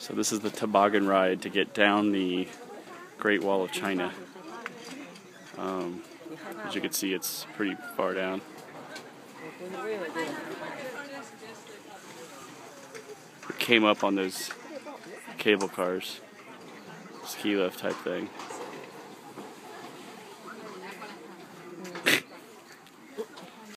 So this is the toboggan ride to get down the Great Wall of China. Um, as you can see, it's pretty far down. It came up on those cable cars, ski lift type thing.